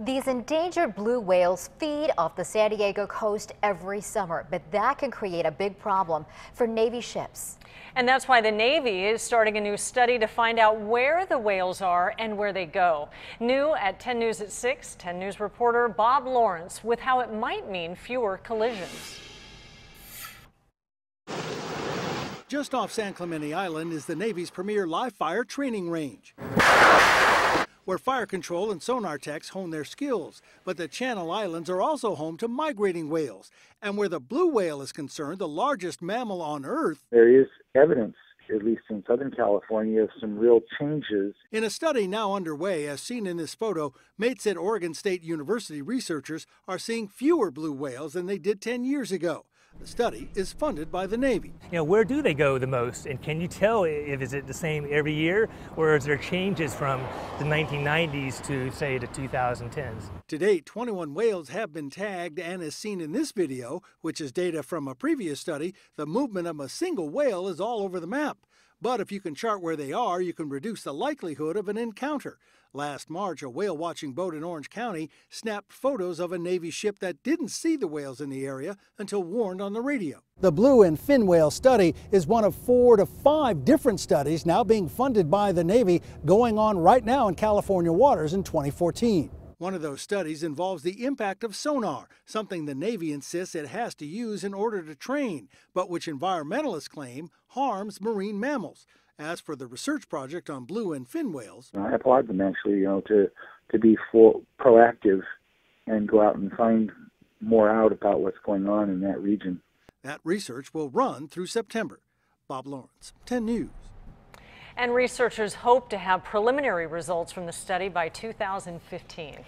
These endangered blue whales feed off the San Diego coast every summer, but that can create a big problem for Navy ships. And that's why the Navy is starting a new study to find out where the whales are and where they go. New at 10 News at 6, 10 News reporter Bob Lawrence with how it might mean fewer collisions. Just off San Clemente Island is the Navy's premier live fire training range where fire control and sonar techs hone their skills. But the Channel Islands are also home to migrating whales. And where the blue whale is concerned, the largest mammal on Earth, there is evidence at least in Southern California, of some real changes. In a study now underway, as seen in this photo, mates at Oregon State University researchers are seeing fewer blue whales than they did 10 years ago. The study is funded by the Navy. You know, where do they go the most? And can you tell if is it the same every year or is there changes from the 1990s to say the 2010s? To date, 21 whales have been tagged and as seen in this video, which is data from a previous study, the movement of a single whale is all over the map. But if you can chart where they are, you can reduce the likelihood of an encounter. Last March, a whale watching boat in Orange County snapped photos of a Navy ship that didn't see the whales in the area until warned on the radio. The blue and fin whale study is one of four to five different studies now being funded by the Navy going on right now in California waters in 2014. One of those studies involves the impact of sonar, something the Navy insists it has to use in order to train, but which environmentalists claim harms marine mammals. As for the research project on blue and fin whales, I applaud them actually, you know, to to be for, proactive and go out and find more out about what's going on in that region. That research will run through September. Bob Lawrence, 10 News. And researchers hope to have preliminary results from the study by 2015.